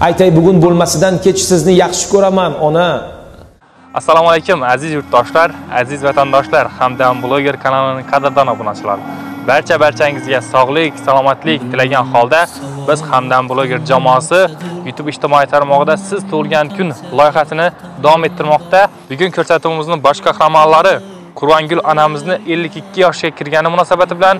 aytay bugun bo'lmasidan kech sizni yaxshi ko'raman ona. Assalomu alaykum aziz yurtdoshlar aziz vatandoshlar hamdam bloger kanalining qadrdon obunachilari barcha barchangizga sog'lik salomatlik tilagan holda biz hamdam bloger jamoasi youtube ijtimoiy tarmog'ida siz tug'ilgan kun loyihasini davom ettirmoqda. Bugun ko'rsatuvimizni bosh qahramonlari Qur'ongul onamizni 52 yoshga kirgani munosabati bilan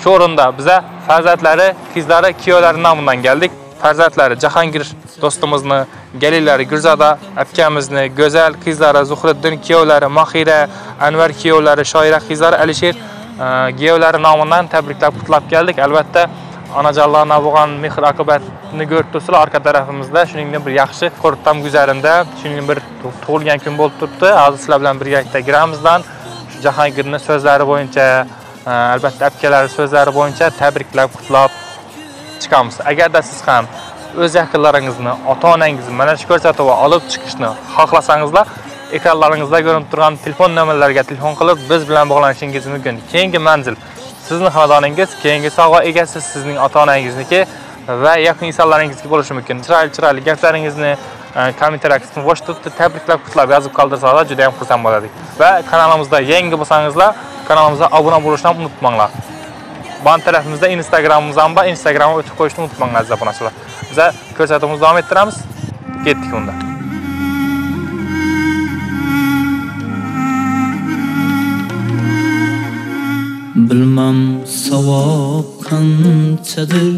shu o'rinda biza farzandlari qizlari kuyovlari nomidan keldik. Farzandlari jahongir do'stimizni galilari gulzoda akamizni go'zal qizlari zuhriddin kuyovlari mahira anvar kuyovlari shoira qizlari alisher e, kuyovlari nomidan tabriklab qutlab keldik. Albatta onajonlarni bo'lgan mehr oqibatni ko'rib turibsizlar orqa tarafimizda. Shuningdek bir yaxshi qo'rtam guzarimda shuning bir tug'ilgan kun bo'lib turibdi. Hozir sizlar bilan birgalikda giramizdan jahongirni so'zlari bo'yicha e, albatta akalari so'zlari bo'yicha tabriklab qutlab chiqamiz. Agarda siz ham o'z yaqinlaringizni ota onangizni mana shu ko'rsatuvga olib chiqishni xohlasangizlar ekranlaringizda ko'rinib turgan telefon nomerlariga telefon qilib biz bilan bog'lanishingiz mumkin. Keyingi manzil. Sizni xonadoningiz keyingi sovg'a egasi sizning ota onangizniki va yaqin insonlaringizga bo'lishi mumkin. Chiroyli chiroyli gaplaringizni e, kommentariya qismi bo'sh turibdi tabriklab qutlab yozib qoldirsangizlar juda ham xursand bo'ladik. Va kanalimizda yangi bo'lsangizlar kanalimizga obuna bo'lishni unutmanglar. Ban tarafimizda instagramimiz ham bor instagramga o'tib qo'yishni unutmanglar aziz obunachilar biza ko'rsatuvimizni davom ettiramiz ketdik unda bilmam savob qanchadir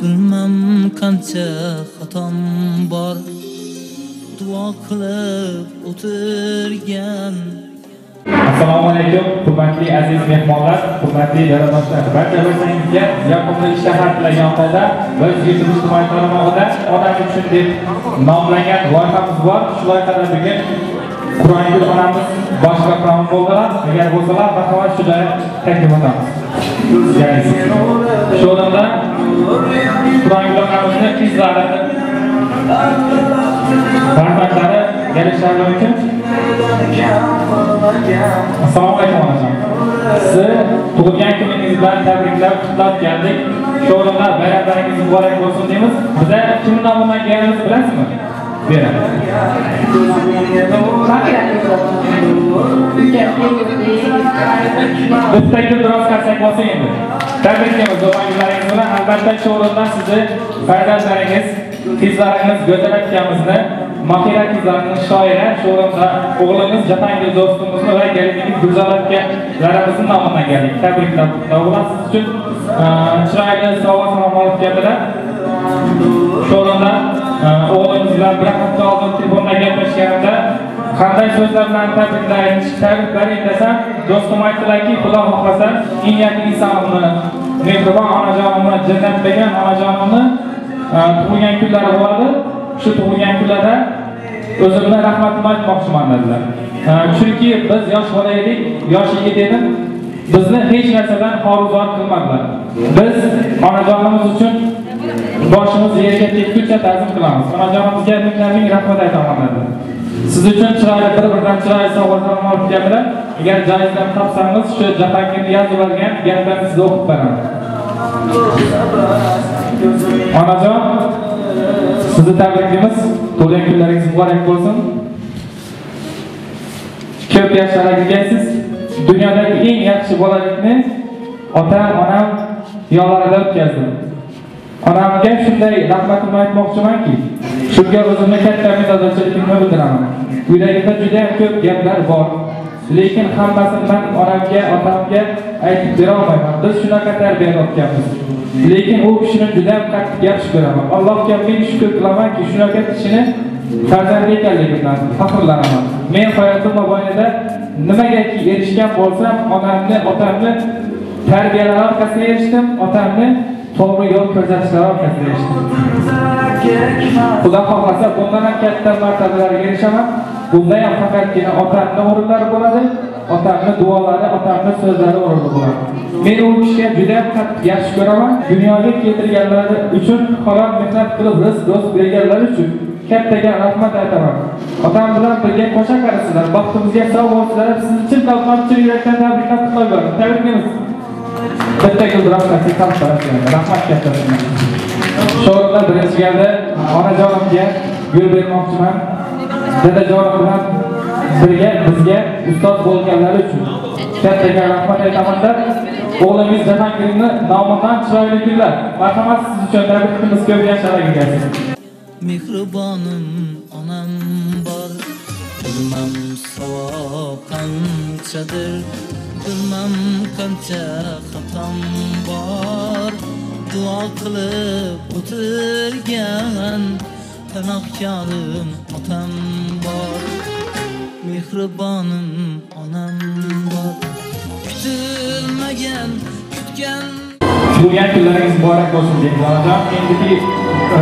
bilmam qancha xatom bor duo qilib o'tirgan assalomu alaykum hurmatli aziz mehmonlar hurmatli birodarlar barcha barchangizga yoqimli ishtaha tilagan holda biz yurtimiz ijtimoiy tarmog'ida odam uchun deb nomlangan loyihamiz bor. Shu loyihada bugun qur'ongul onamiz bosh qahramon bo'ldilar. Agar bo'lsalar marhamat shu joyga taklif etamiz. Shu o'rinda qur'ongul onamizni qizlari farzandlari kelishlari uchun assalomu alaykum onajon sizni tug'ilgan kuningiz bilan tabriklab qutlab keldik shu o'rinda bayramlaringiz muborak bo'lsin deymiz biza kim nomidan kelganimizni bilasizmi bera bitta kun biroz qarsak bo'lsa endi tabriklaymiz do'stlaringiz bilan albatta shu sizni farzandlaringiz qizlaringiz go'zal akamizni Mahira qizlarining shoira shu o'g'limiz Jahongir do'stimizni va kelinimiz Gulzor akalarimizni nomidan keldik. Tabriklar. Ular siz uchun e, chiroyli sovg'a salom keldilar. Shu e, o'g'limiz bilan bir hafta oldin telefonda gaplashganimda qanday so'zlar bilan tabriklash, tabriklar desam, do'stim aytdilarki, Xudo xohlasa, eng yaqin insonimni, mehribon onajonimni, jannatdagan onajonimni e, tug'ilgan kunlari bo'ladi. Shu tug'ilgan kunlarda o'zimni rahmatimni aytmoqchiman dedilar. Chunki biz yosh bola edik yosh yigit edim. Bizni hech narsadan xoruzor qilmadilar. Biz onajonimiz uchun boshimiz yerga tekkuncha ta'zim qilamiz. Onajonimizga mingdan ming rahmat aytaman dedilar. Siz uchun chiroyli bir biridan chiroyli sovg'alar olib keldilar. Agar joyingizdan topsangiz shu jahongir niyazov olgan gaplarni sizga o'qib beraman. Onajon sizni tabriklaymiz. Tug'ilgan kunlaringiz muborak bo'lsin. Ko'p yoshlarga kelgansiz dunyodagi eng yaxshi bolalikni otam onam yonlarida o'tkazdim. Onamga shunday rahmatimni aytmoqchimanki shunga o'zimni katta minnatdorchiligimni bildiraman. Yuragimda juda ko'p gaplar bor lekin hammasini man onamga otamga aytib berolmayman biz shunaqa tarbiyada o'tganmiz. Lekin u kishini juda ham qattiq yaxshi ko'raman. Allohga ming shukur qilamanki shunaqa kishini farzandi ekanligimdan faxrlanaman. Men hayotim mobaynida nimagaki erishgan bo'lsam onamni otamni tarbiyalari orqasida erishdim otamni to'g'ri yo'l ko'rsatishlari orqasida erishdim. Xudo xohlasa bundan ham katta martabalarga erishaman. Bunda ham faqatgina otamni o'rinlari bo'ladi otamni duolari otamni so'zlari o'rinli bo'ladi. Men u kishiga juda qattiq yaxshi ko'raman. Dunyoga keltirganlari uchun halol mehnat qilib rizq do'st berganlari uchun kattaga rahmat aytaman. Otam bilan birga qo'sha qarasizlar baxtimizga sog' bo'lsizlar sizni chin qalbdan chin yurakdan tabriklab qutlayman tabriklaymiz bitta gul rahmat rahmat katta shu birinchi galda onajonimga yo'l bermoqchiman. Dadajonim bilan birga bizga ustoz bo'lganlari uchun katta rahmat aytaman-da. O'g'lingiz Jahongirni nomidan chiroyli kunlar. Marhamat siz uchun tabrikimiz ko'p yaxshilar egasiz. mehribonim onam bor bilmam savob qanchadir bilmam qancha xatom bor duo qilib o'tirgan panohkorim otam bor mehribonim onam bor kutilmagan kutgan Tug'ilgan kunlaringiz muborak bo'lsin deymiz onajon. Endigi e,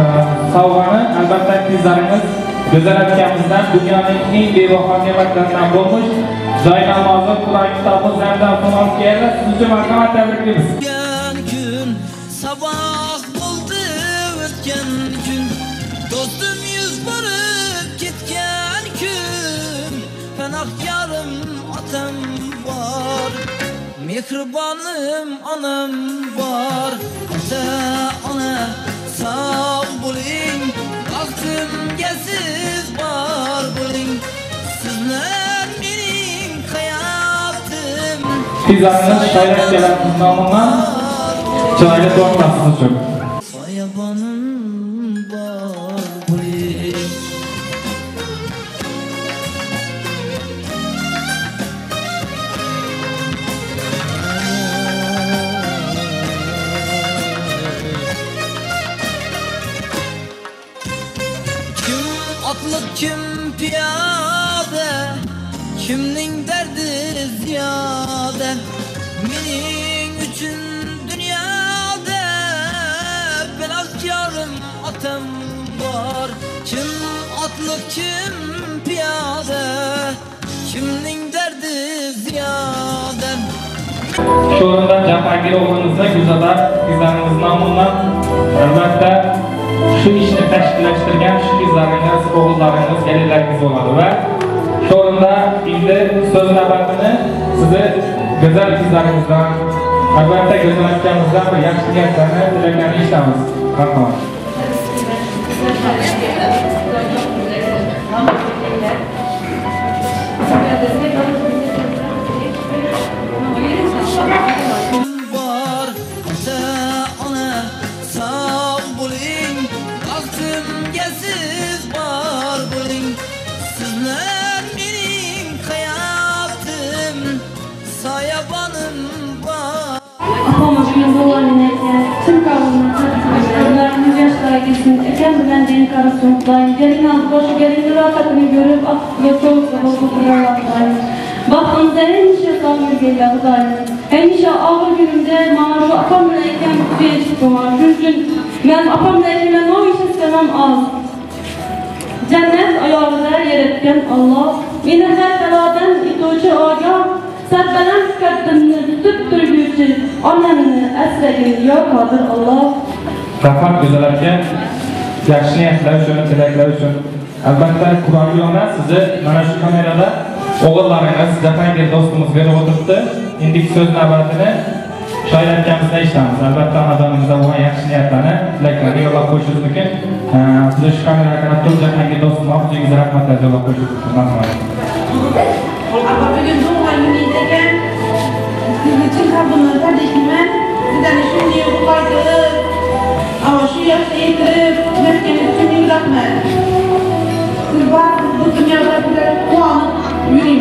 sovg'ani albatta qizlarimiz go'zal akamizdan dunyoning eng bebaho ne'matlaridan bo'lmish joy namozi, Qur'on kitobi, zamdan suv keldi. Siz uchun marhamat tabriklaymiz. Mehribanım anam var Ata ana sağ buling Baktımga siz var buling Sizler benim hayatım. Biz anlaş hayrat yaratın namına Çayla doğmasını çok. Go'zal akamizdan bir yaxshi niyatlarni, tilaklarni eshitamiz. Marhamat. Etgan Alloh meni Allah, beni her beladan itoçu agah, Səbələn onamni asragin yo anəmini Alloh ya. Rahmat go'zal aka. Yaxshi niyatlar uchun, tilaklar uchun. Albatta Qur'on yo'lida sizni mana shu kamerada o'g'illaringiz Jahongir do'stimiz berib o'tiribdi. Endi so'z navbatini shoir akamizdan eshitamiz albatta xonadonimizda bo'lgan yaxshi niyatlarni tilaklarga yo'llab qo'yishingiz mumkin sizni shu kameraga qarab turib jahongir do'stumov o'zingiz rahmatlar yo'llab qo'yishingiz mumkin shu yoshda yetirib berganingiz uchun ming rahmat siz baribir bu dunyoda quvonib yuring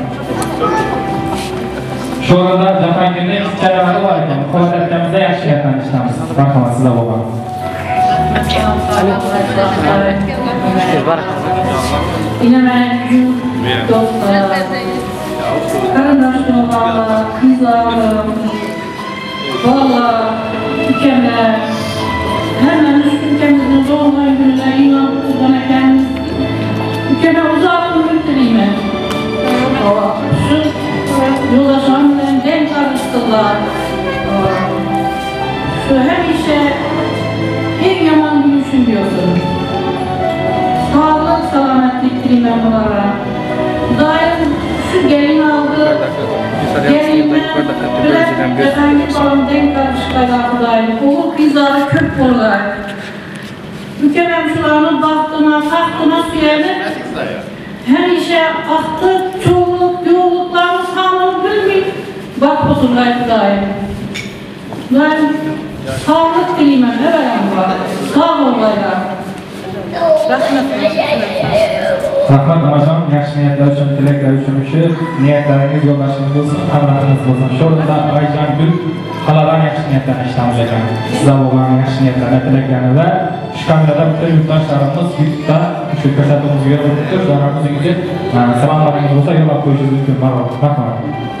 Şorada Cahangir'in kitleleri var iken, kuvvetlerimizde yaşayan işlemiz. Bakın size baba. İnanın dostlar, karındaşlarım, kızlarım, valla mükemmel. Hemen üç ülkemizin doğum gününe inan kullanırken mükemmel uzak ömür dileyim. Şu yoldaşlarımın ben tanıştılar. Şu ee, həmişə en yaman gün üçün diyorsun. Sağlık, salametlik dilimden bunlara. Gelin aldı, gelinle bilen efendim babam denk karışıklar daim. O kızları kök borular. Mükemmel şularının baktığına, kalktığına suyarını həmişə aktı, baq bo'lsinlar daim. Ben sağlık tilayman, Sağ ol bo'linglar. Rahmat. rahmat onajon yaxshi niyatlar uchun tilaklar uchun shu niyatlaringiz yo'ldoshiniz bo'lsin hamrohingiz bo'lsin shu o'rinda oyijon gul xalaqan yaxshi niyatlarni eshitamiz ekan sizlar bo'lgan yaxshi niyatlarni tilaklarni va shu kamerada bitta yurtdoshlarimiz youtube'da shu ko'rsatuvimizga yo'l o'tibdi shularni o'zingizga salomlaringiz bo'lsa yo'llab qo'yishingiz mumkin marhamat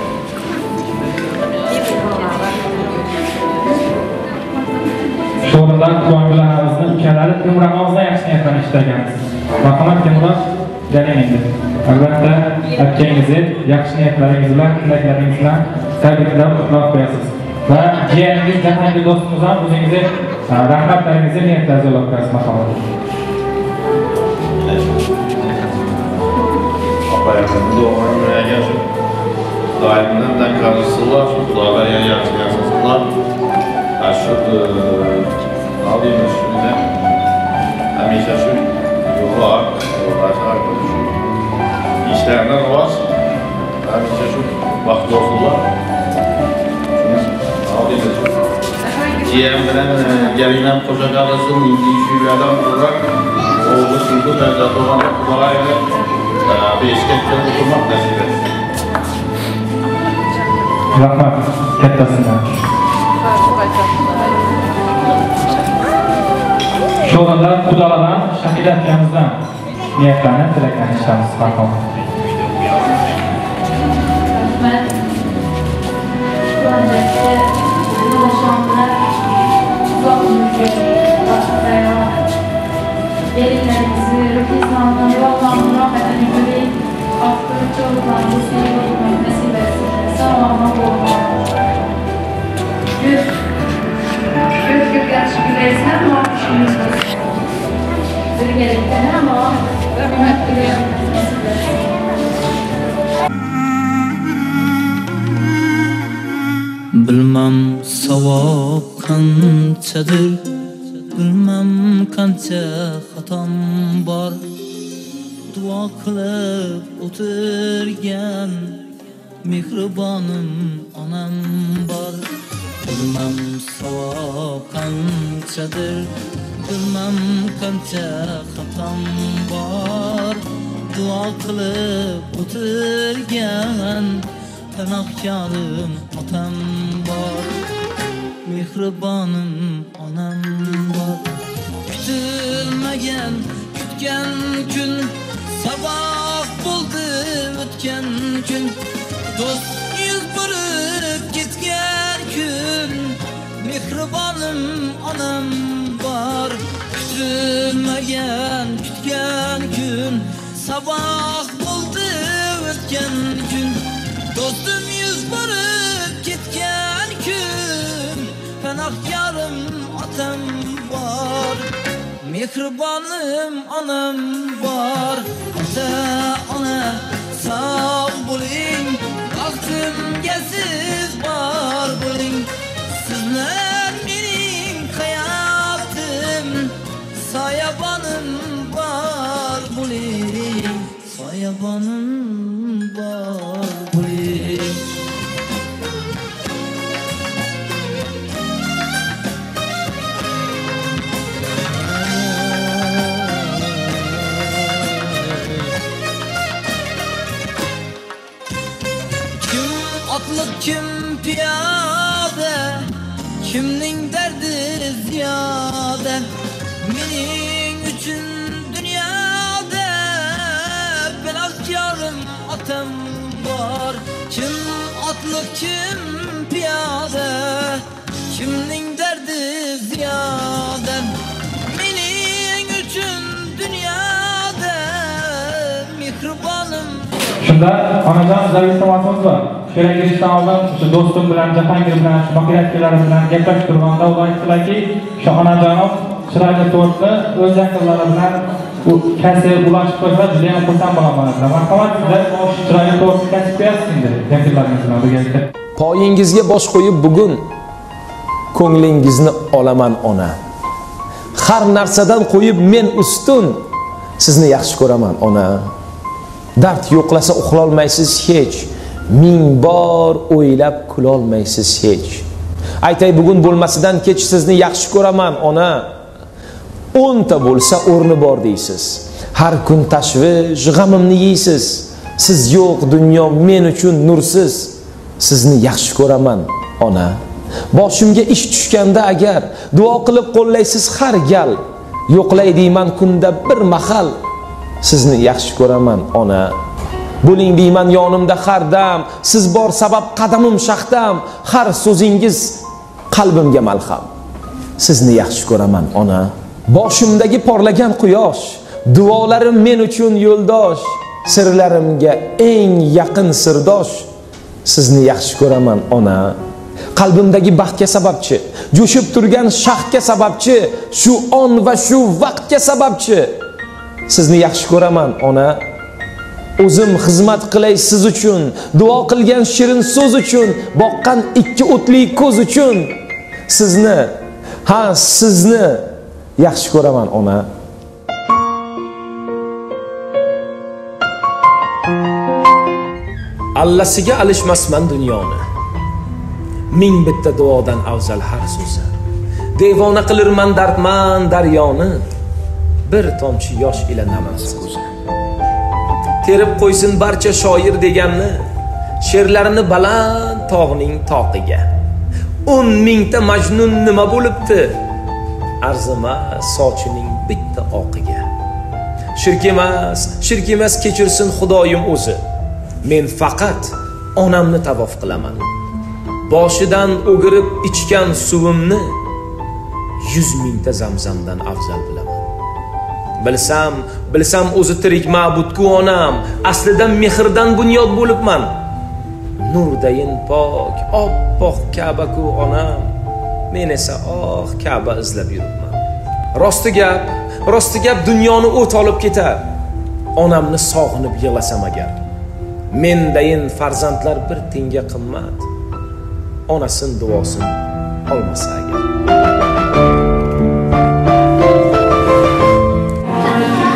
o'rinda quvonchilarimizni ukalari temuramizni yaxshi niyatdan eshitganmiz marhamat temur galing endi albatta akangizni yaxshi niyatlaringiz bilan tilaklaringiz bilan tabriklab qutlab qo'yasiz va jiyaningiz jahongir do'stimiz ham o'zingizni rahmatlaringizni niyatlaringizni yo'llab qo'yasiz marhamat Opayamın doğumunu buraya gelsin. Daiminden de karışsınlar. Kulağlar yan yansın yansınsınlar. Aşı alayım اشد عظيم السنة هميشه سن yollar, yollar arkadaşım. İşlerinden vaz, هميشه سن vakti olsunlar. Azim olsun. Ciyem bilen e, gelinem koca karısın işi yerden kurarak oğlu sürdü bende doğan kumarayla e, beşkekten oturmak nasip etsin. Rahmet, kettasına. bu budalanan shahid akamizdan niyatlanib tilaklarni eshitamiz marhum Gelinlerimizi, ruhi sağlığını, Allah'ın rahmetini göreyim. Aklın çocuklarını sevmek nasip etsin. Sağlama bulma. Gök, gök gök yaş güleysen, mahşimiz olsun. Birgalikda hurmat bilmam savob qanchadir bilmam qancha xatom bor. Duo qilib o'tirgan mehribonim onam bor. Bilmam savob qanchadir bilmam qancha xatom bor duo qilib o'tirgan panohkorim otam bor mehribonim onam bor kutilmagan kutgan kun sabah bo'ldi o'tgan kun do'st yuz burib ketgan kun mehribonim onam sabah bo'ldi o'tgan kun do'stim yuz burib ketgan kun panohkorim otam bor mehribonim onam bor ota ona sog' bo'ling yabanın bağlı Atlı kim piyade? Kimnin derdi ziyade? Kim otliq kim piyoda? Kimning dardi ziyoda? Mening uchun dunyoda mehribonim. Shunda onajon bizlar iltimosimiz bor. kerak eshitdan oldin shu do'stim bilan Jahongir bilan shu bakiratkilari bilan gaplashib turganda ular aytdilarki, shu onajonim chiroyli to'rtni o'z yaqinlari bilan kasb ulashib qo'ysa juda ham xursand bo'laman. Marhamat sizlar shu chiroyli to'rtni kasb qo'yasiz endi yaqinlaringiz bilan birgalikda. poyingizga bosh qo'yib bugun ko'nglingizni olaman ona har narsadan qo'yib men ustun sizni yaxshi ko'raman ona dard yo'qlasa uxlolmaysiz hech ming bor o'ylab kulolmaysiz hech aytay bugun bo'lmasidan kech sizni yaxshi ko'raman ona o'nta bo'lsa o'rni bor deysiz. Har kun tashvish g'amimni yeysiz. Siz yo'q dunyo men uchun nursiz. Sizni yaxshi ko'raman ona. Boshimga ish tushganda agar duo qilib qo'llaysiz har gal yo'qlay deyman kunda bir mahal. Sizni yaxshi ko'raman ona. Bo'ling deyman yonimda har dam. Siz bor sabab qadamim shahdam har so'zingiz qalbimga malham. Sizni yaxshi ko'raman ona. Boshimdagi porlagan quyosh duolarim men uchun yo'ldosh sirlarimga eng yaqin sirdosh. Sizni yaxshi ko'raman ona. Qalbimdagi baxtga sababchi jo'shib turgan shaxtga sababchi shu on va shu vaqtga sababchi. Sizni yaxshi ko'raman ona. O'zim xizmat qilay siz uchun duo qilgan shirin so'z uchun boqqan ikki o'tli ko'z uchun. Sizni ha sizni yaxshi ko'raman ona allasiga alishmasman dunyoni. Ming bitta duodan afzal har so'zi. Devona qilirman dardman daryoni. Bir tomchi yosh ila namas ko'zi. Terib qo'ysin barcha shoir deganni. She'rlarini baland tog'ning toqiga. O'n mingta majnun nima bo'libdi? Arzimas sochining bitta oqiga. Shirk emas shirk emas kechirsin xudoyim o'zi. Men faqat onamni tavof qilaman. Boshidan o'girib ichgan suvimni yuz mingta zamzamdan afzal bilaman. Bilsam bilsam o'zi tirik ma'budku onam. Aslida mehrdan bunyod bo'libman. Nurdayin pok oppoq kabaku onam. Men esa oh kaba izlab yuribman. Rosti gap rosti gap dunyoni o't olib ketar. Onamni sog'inib yig'lasam agar. Mendayin farzandlar bir tenga qimmat. Onasin duosin olmasa agar.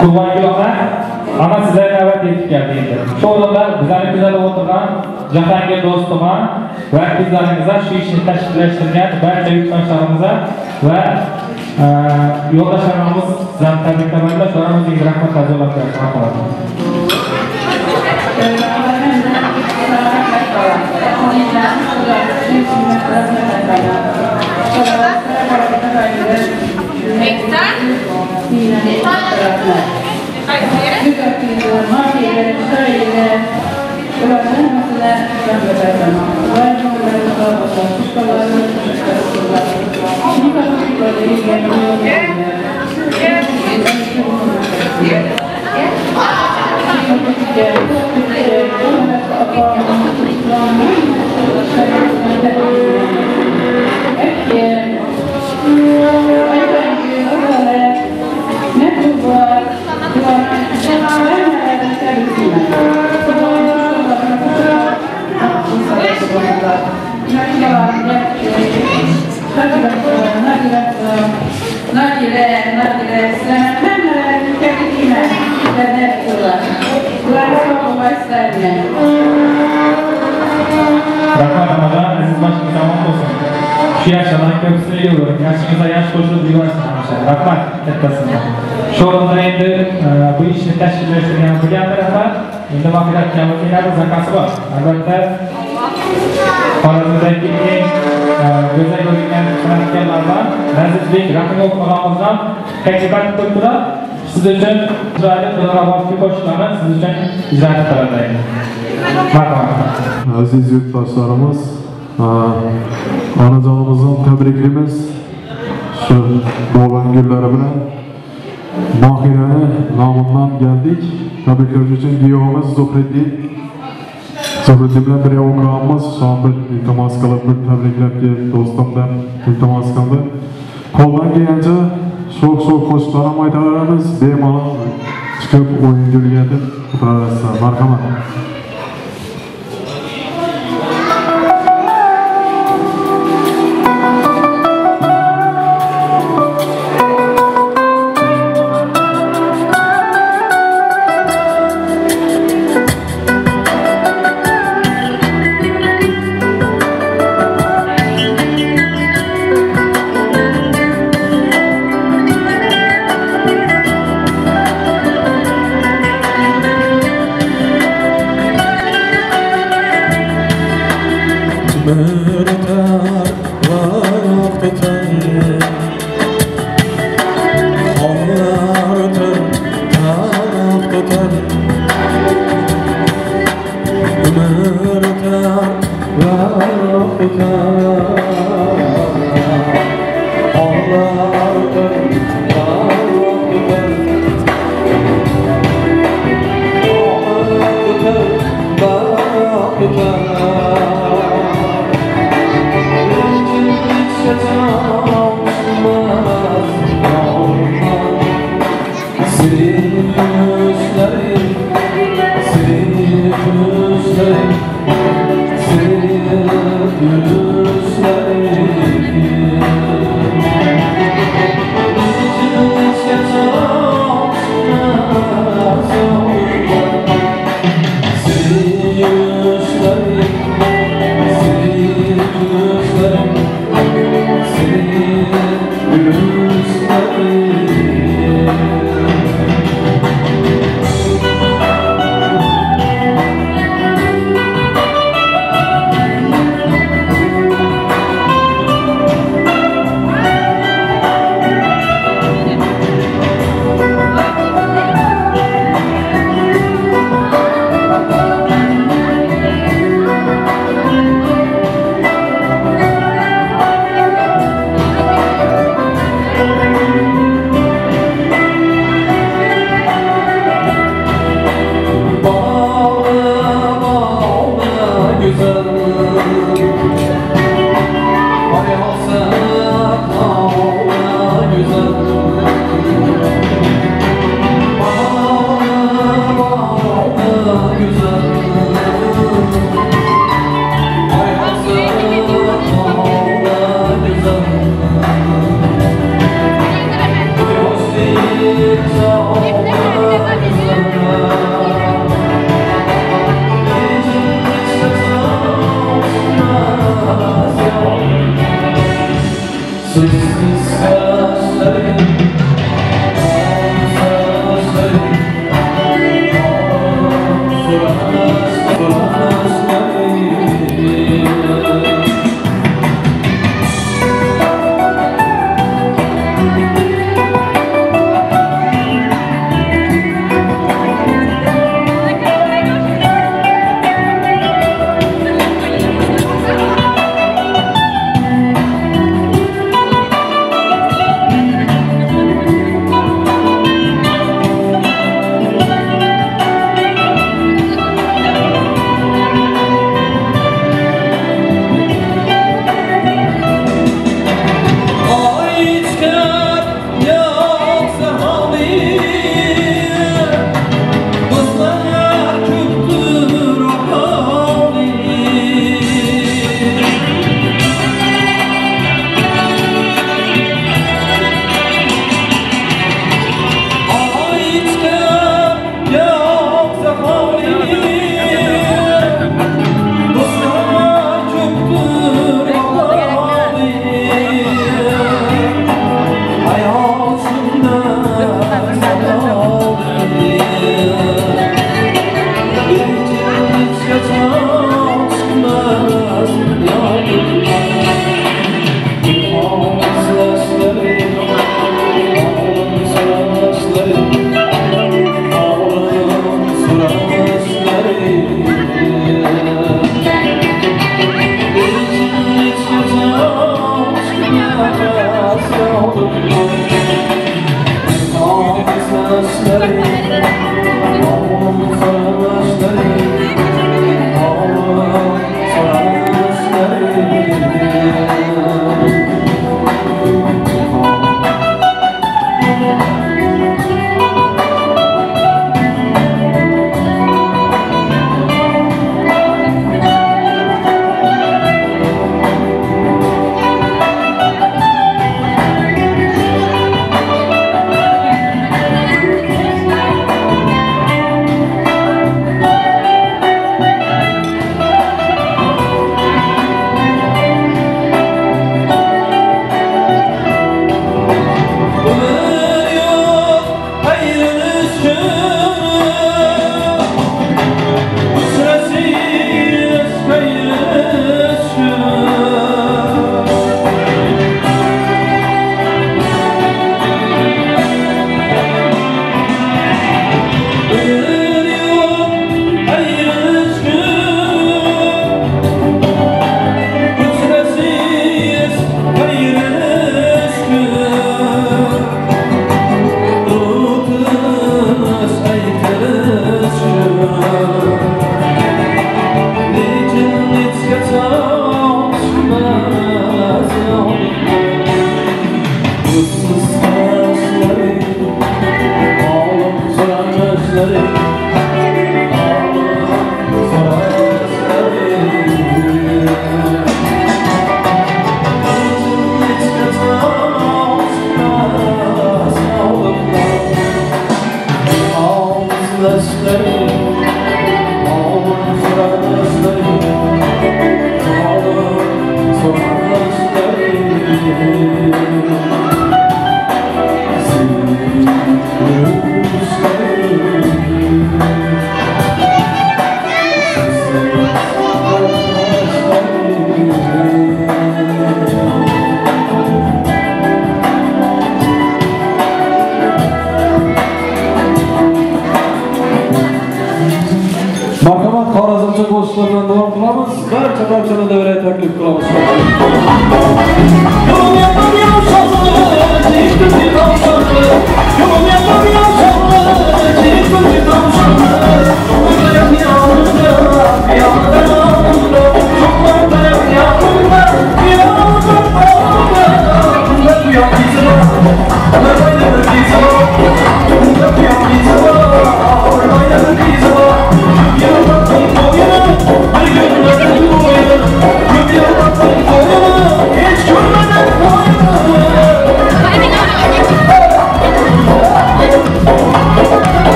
Qurbonga opa, ana navbat yetib keldi endi. Shu o'rinda bizlarni kuzatib o'tirgan Jahongir do'stimga və qızlarımıza şu işini təkbirləşdirməyət şey və təyyiddaşlarımıza və ə, e, yoldaşlarımız sizdən təbrikləməkdə soramız İqraqma Qazolaq Qazolaq Mektar? Mektar? Mektar? Mektar? Kyllä näemme Yeah. Rahmat kattasini shu o'rinda endi bu ishni tashkillashtirgan bo'lgan taraflar endi vaqt keladi zakasi bor. Albatta Xorazmdagi eng go'zal ko'ringan san'atkorlardan Lazizbek Rahimov og'amizdan tajribat qilib turib, siz uchun chiroyli Dilrabodga qo'shilamiz, siz uchun ijro qilaman. Marhamat. Aziz yurtdoshlarimiz, onajonimizni tabriklaymiz. Shu bo'lgan kunlari bilan Mohirani nomidan geldik. Tabrikler için diyomuz Zuhreddin zuhriddin bilan birga o'qiganmiz son bir iltimos qilib bir tabriklab kelib do'stimdan iltimos qildi. Qo'ldan kelgancha sho'x sho'x qo'shiqlar ham aytaveramiz bemalol chiqib o'yin yo'liga deb o'tiraverasizlar marhamat.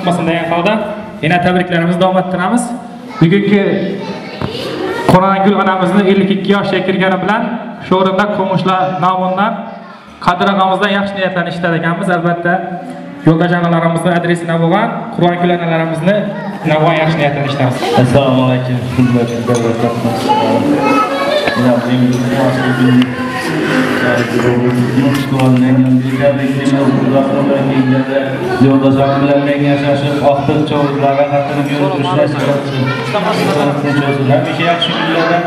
chiqmasin degan holda yana tabriklarimizni davom ettiramiz. Bugungi Qur'ongul onamizni 52 yoshga kirgani bilan shu o'rinda Qo'mushlar nomidan Qadir og'amizdan yaxshi niyatlarni eshitadi ekanmiz. Albatta yo'ldosh onalarimizni adresini bo'lgan Qur'ongul onalarimizni navon yaxshi niyatlarni eshitamiz. Assalomu alaykum hurmatli davlatlar bilan yashashib oxtir chovuzlarga xatini yo'ritirish hamisha yaxshi kunlarda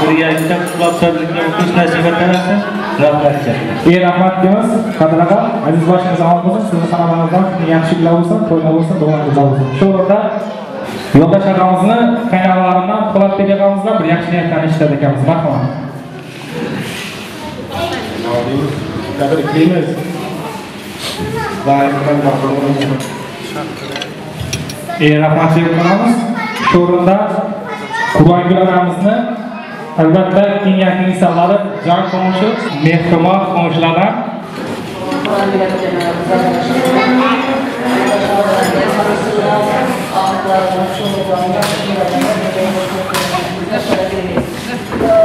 birgalikda qutlab tabriklar o'qish nasib etarasin rahmat ey rahmat deymiz Qadir aziz boshingiz omon bo'lsin sizni sanomanizdan yaxshi kunlar bo'lsin to'ylar bo'lsin duoingizlar bo'lsin shu o'rinda yo'ldosh akamizni qaynonalarimdan po'latbek akamizdan bir yaxshi niyatlarni eshitadi ekanmiz marhamat tabriklaymiz ey rahmat deb qolamiz shu o'rinda qur'ongul onamizni albatta eng yaqin insonlari jon qo'nishi mehribon qo'nishlardan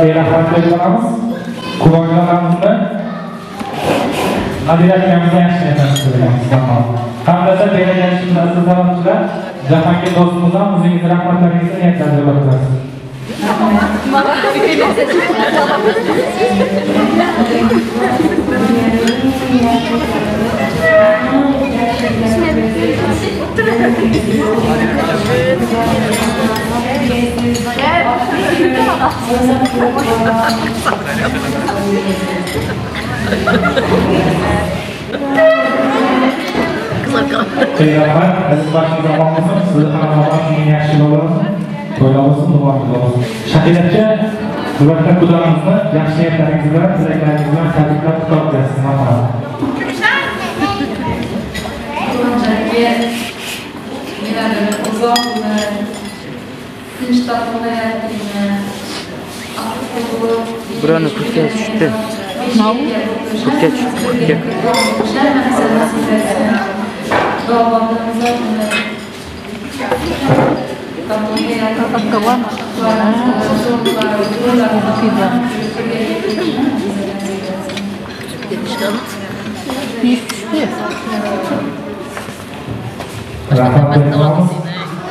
ey rahmat deb qolamiz qur'ongul onamizni Nadira akamizdan yaxshi niyatlarni so'raymiz hamdasa berilgan ishlarsiz sababchilar jahongir do'stimizdan o'zingiz rahmatlaringizni niyatlarni bildirasiz Peygamber Aziz Başkanı Ramazan, Sıdık Ramazan, Mini Yaşlıoğlu, Toylavasın, Duvarlı olsun. Şakirepçe, Mübarek Kudamızda, Yaşlı Yetlerinizden, Dileklerimizden, Tebrikler Kutlu Abdestin. Allah'a zomne, nisztowne, Buranın kurtya çıktı. Ne oldu? Kurtya çıktı, kurtya. Kawan. Rahmat olsun.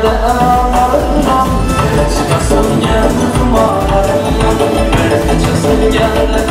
Сейчас у меня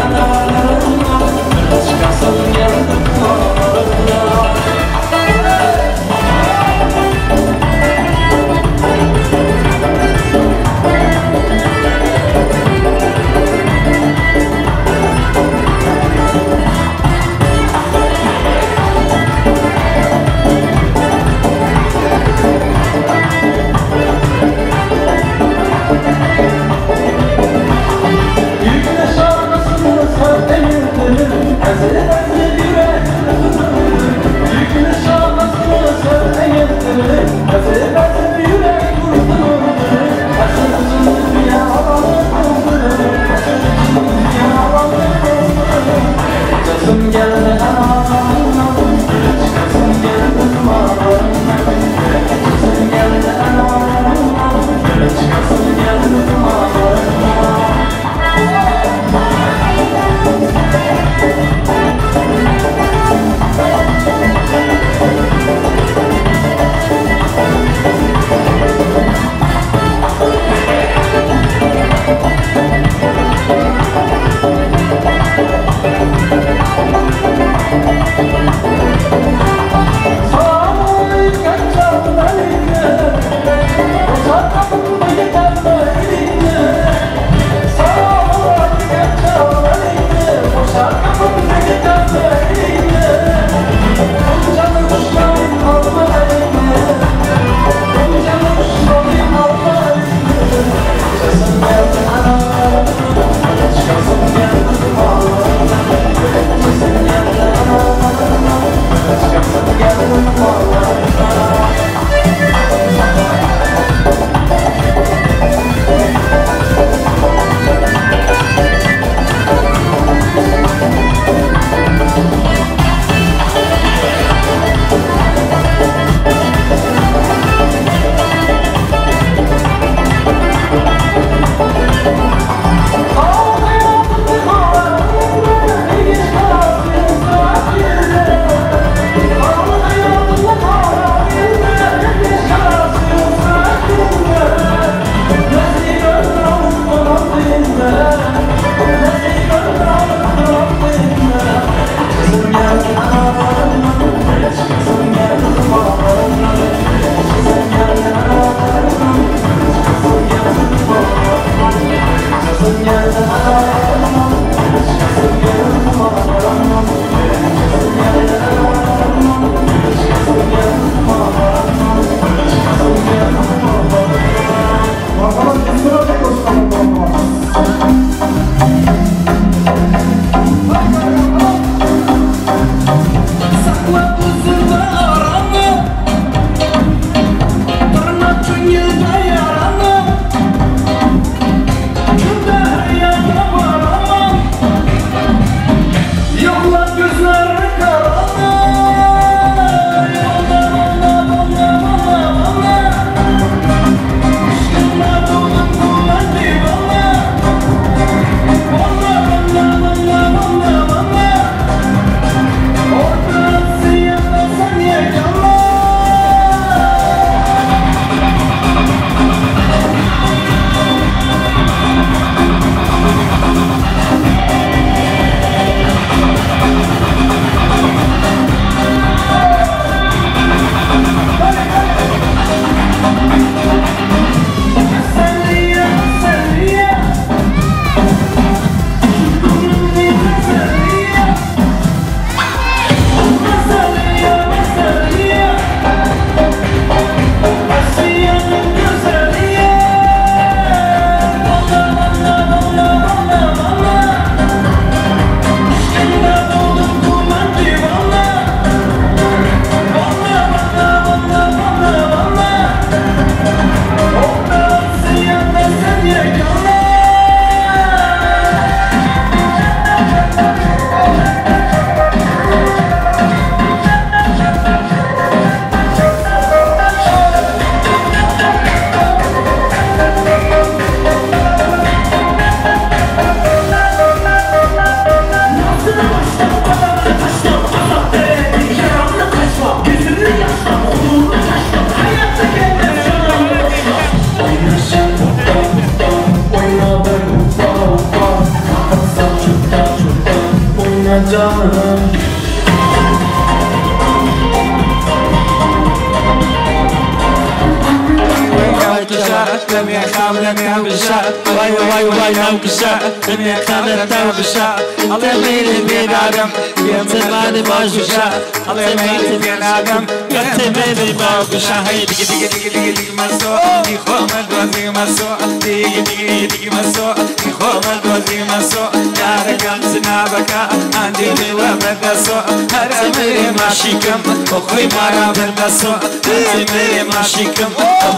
cu marea vremea sunt Înții mele mașicăm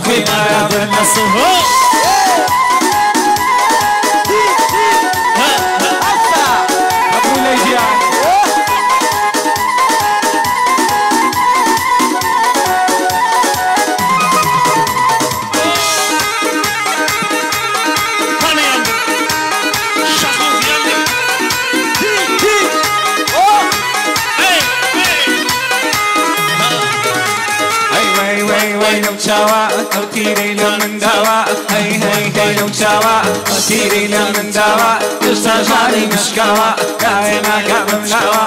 Cu oh, marea vremea sunt വൈനം ചാവാ തീരയിലൊന്നുണ്ടാവാ ഹൈ ഹൈ ഹൈനം ചാവാ തീരയിലൊന്നുണ്ടാവാ നിഷ്കാവാ കായനാകാവുണ്ടാവാ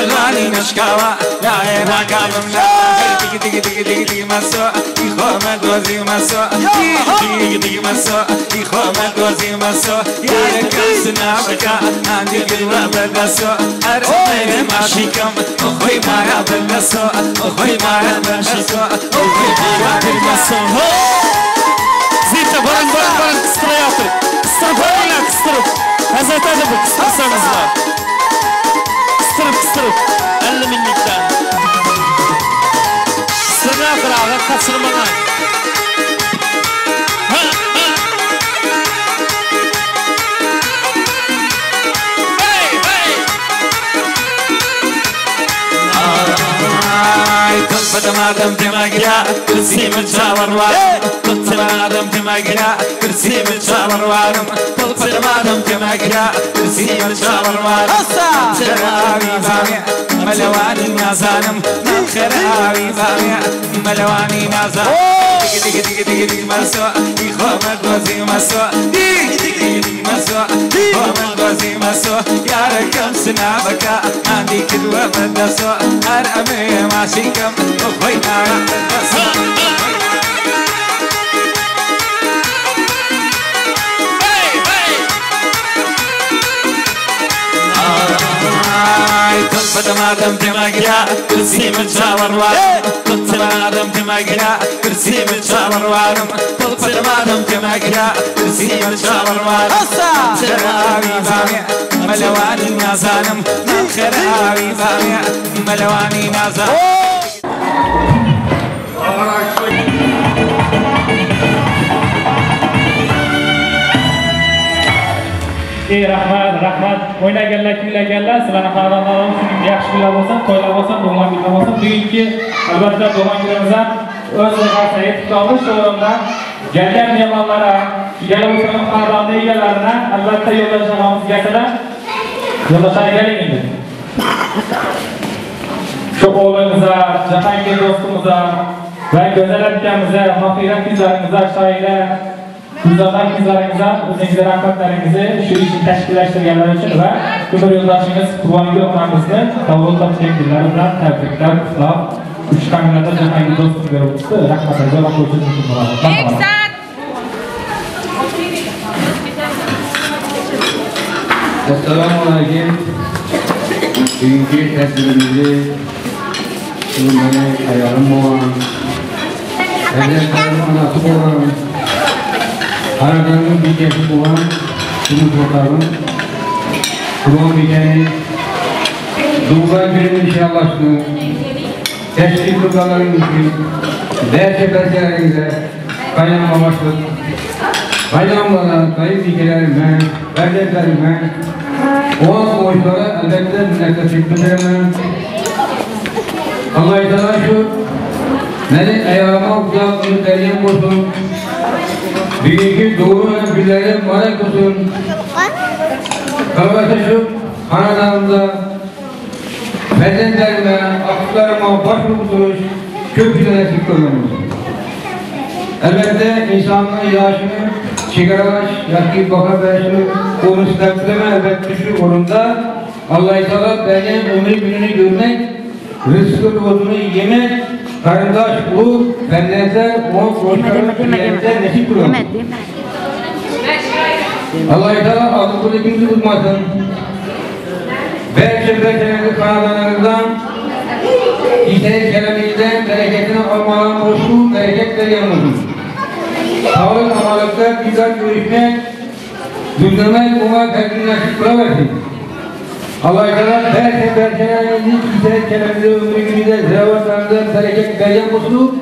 الماني نشكاوا لا هنا كابم لا تيجي تيجي تيجي تيجي تيجي مسوا يخو ما دوزي مسوا تيجي تيجي تيجي مسوا يخو ما دوزي مسوا يا ركز نابكا عندي قلبة بلسوا أرمين ما شيكم أخوي ما يا بلسوا أخوي ما يا بلسوا أخوي ما يا بلسوا زيت برن برن برن استرياطي استرفعنا استرف هذا تجبك استرسل زمان kıstırıp kıstırıp 50 minlikten. Sırna kırağı kaçırmadan. بدمادم دماغنا كرسي من جاور وارم بطل آدم دماغنا كرسي من جاور وارم بطل آدم دماغنا كرسي من جاور وارم بطل آبي بامع ملواني نازانم نخر آبي بامع ملواني نازانم ديك ديك ديك ديك مسوا يخوامك وزي مسوا ديك ديك ديك مسوا بازي مسو يا كم سنة بكا عندي كدوة من دسو أرأمي ماشي كم وفينا بس بەدەمادەم دێماگرا کرسی من چاوەڕوارم پڵچەمادەم دێماگرا کرسی من چاوەڕوارم پڵچەمادەم دێماگرا کرسی من چاوەڕوار ئەساوی باێ مەلەوانی نازانم. ناخێراوی باێ مەلەوانی نازان. Oh! Ey rahmat rahmat. O'ynaganlar kuylaganlar sizlarni xonadonlarim shunday yaxshi kunlar bo'lsin to'ylar bo'lsin tug'ilgan kunlar bo'lsin. Bugungi albatta tug'ilgan kunimizdan o'z nihosasiga yetib qoldi shu o'rindan kelgan mehmonlara kelib o'tirgan xonadonni egalarini albatta yo'ldosh og'amizga yo'ldoshlarimiz yo'ldosh aka keling endi. Shu o'g'limizga jahongir do'stimizga va go'zal akamizga mohira qizlarimizga shoira Gulzordan qizlaringizdan o'zingizga rahmatlaringizni shu ishni tashkillashtirganlar uchun va ko'mir yo'ldoshimiz Qurbongul onamizni davlat topgan kunlari bilan tabriklar qutlab uch ta'minotda jahongir do'stov berib o'tdi rahmatlarga va qo'shib mumkin bo'ladi marhamat Assalomu alaykum. Bugungi tasvirimizni shu meni ayolim bo'lgan, farzandlarim onasi Harapanmu bijak uang, ini bakalım. Uang bijak Dua günü inşallah şunu. Teşkil kurgaların için. Değerli personelimize, kayan babaşlık, bayramlara, kayıp fikirlerime, verdiklerime, Oğaz boşlara elbette millete çıkmışlarına. Allah-u Teala şu, beni ayağıma uzak bir deryen koysun. Büyük doğum günleri mübarek olsun. Kardeşim hanımlarımda Bedenlerime, aklarıma başvurmuş, çok güzel çıkıyoruz. Elbette insanın yaşını, sigaraş, yakki baka beşini, onu sebepleme elbette şu konumda Allah-u Teala benim ömür gününü görmek, rızkı doğduğunu yemek, Kardeş bu bendenize o hoşlarını yerinize nesil kuralım. Allah-u Teala ağzınızı hepinizi tutmasın. Belki beşerinizi kanallarınızdan İşte kelamizden bereketini almadan hoşlu bereketleri yanılır. Sağlık amalıkta güzel görüşmek, güldürmek ona kalbini nasip. Havaydalar derken berkelerinin güzel kelamide ömrümüzde revatandır tereket vergen kuslu.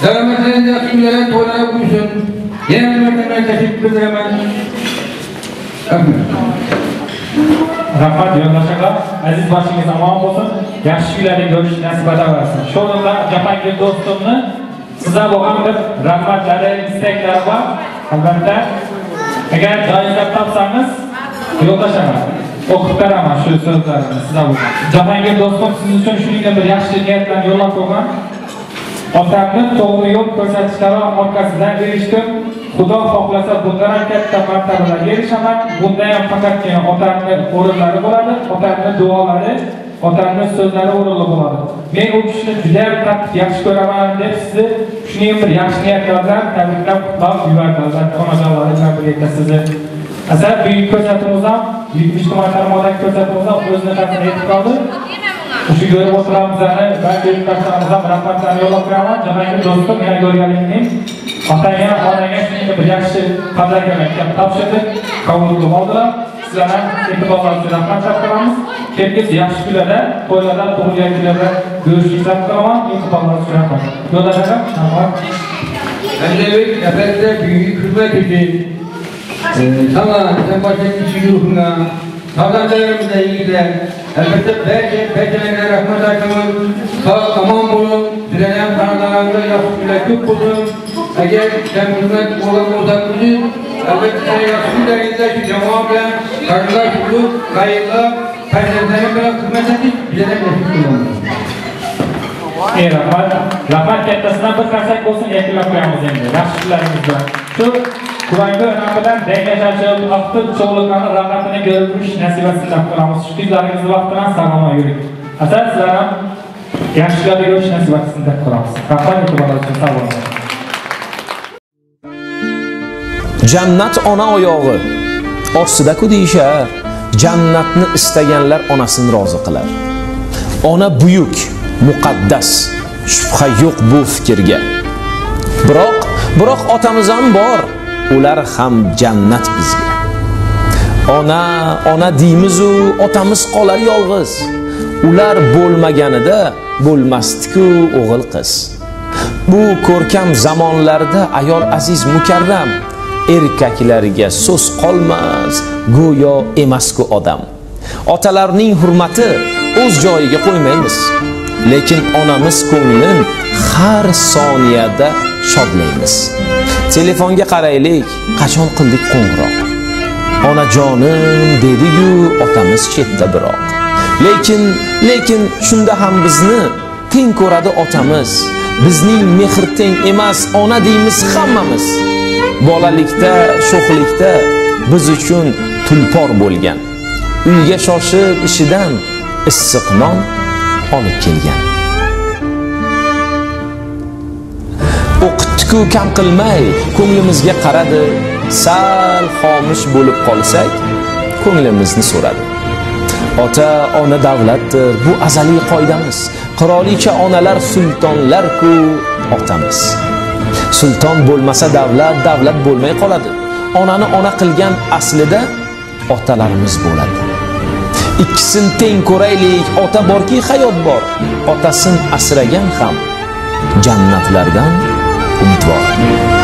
Zahmetlerinde kimlere tolaya kuysun. Yine mertemler teşekkür ederim. Rahmat yoldaşlar. Aziz başınız aman olsun. Yaxshi kunlarda ko'rish nasib etaversin. Shu o'rinda Jahongir do'stimni sizlar bo'lgan bir rahmatlari, istaklari bor. Albatta agar joyingizni topsangiz yo'llashaman. O'qib beraman shu so'zlarini sizlar bo'lgan jahongir do'stim siz uchun shuningdek bir yaxshi niyatlarni yo'llab qo'ygan. Otamni to'g'ri yo'l ko'rsatishlari orqasidan erishdim. Xudo xohlasa bundan ham katta martabalarga erishaman. Bunda ham faqatgina otamni o'rinlari bo'ladi otamni duolari otamni so'zlari o'rinli bo'ladi. Men u kishini juda ham qattiq yaxshi ko'raman deb sizni shuning bir yaxshi niyatlar bilan tabriklab qutlab yubordi albatta onajonlari bilan birga sizni asal buyuk ko'rsatuvimiz ham buyuk ijtimoiy tarmoqdagi ko'rsatuvimiz ham o'z nafasini yetib qoldi shu ko'rib o'tiramizlarni barcha yurtdoshlarimiz ham rahmatlarni yo'llab qo'yaman jahongir do'stim yana ko'rganliging otangga onangga shunday bir yaxshi qadrga maktab topshirdik qabul qilib oldilar sizlar ham e'tiborlar uchun rahmat qilamiz kelgusi yaxshi kunlarda to'ylarda tug'ilgan kunlarda ko'rishishni qilaman e'tiborlar uchun rahmat yo'llar aka rahmat Endevik nefeste büyük hürmet için e, ee, sana sen en baştaki şuyuhuna, Hazretlerimize iyiler, elbette belki bekleyenler rahmet akımın, sağ aman bulun, direnen tanrılarında yapıp bile küp bulun, eğer kendimizden olan uzaklığı, elbette yapıp derinde ki cevabla, karşılar tutulup, kayıtla, perdelerine kadar hizmet edip, bilerek şey yapıp kullanılır. Ey rahmat, rahmat kattasından bir qarsak bo'lsin, yakunlab qo'yamiz endi. Yaxshi kunlarimizda. Shu quvonchi onam bilan denglashib vaqti cho'g'liqlarni rohatini ko'rib turish nasibasini tilab qolamiz shu kunlaringizni vaqti bilan salomat yuring asal sizlar ham yaxshi ko'rish nasib etsin tilab rahmat e'tiborlar uchun sog' bo'linglar jannat ona oyog'i. Ostida-ku deyishar jannatni istaganlar onasini rozi qilar. Ona buyuk muqaddas. Shubha yo'q bu fikrga. Biroq biroq otamiz ham bor. Ular ham jannat bizga. Ona ona deymizu otamiz qolar yolg'iz. Ular bo'lmaganida bo'lmasdiku o'g'il qiz. Bu ko'rkam zamonlarda ayol aziz mukarram erkaklarga so'z qolmas go'yo emasku odam. Otalarning hurmati o'z joyiga qo'ymaymiz. Lekin onamiz ko'nglin har soniyada shodlaymiz. Telefonga qaraylik. Qachon qildik qo'ng'iroq? Onajonim dediyu otamiz chetda biroq. Lekin lekin shunda ham bizni teng ko'radi otamiz. Bizning mehr teng emas ona deymiz hammamiz. Bolalikda sho'xlikda biz uchun tulpor bo'lgan. Uyga shoshib ishidan issiq non olib kelgan. O'qitdiku kam qilmay ko'nglimizga qaradi. Sal xomush bo'lib qolsak ko'nglimizni so'radi. Ota ona davlatdir bu azaliy qoidamiz. Qirolicha onalar sultonlarku otamiz. Sulton bo'lmasa davlat davlat bo'lmay qoladi. Onani ona qilgan aslida otalarimiz bo'ladi. Ikkisini teng ko'raylik ota borki hayot bor. Otasin asragan ham jannatlardan um dólar.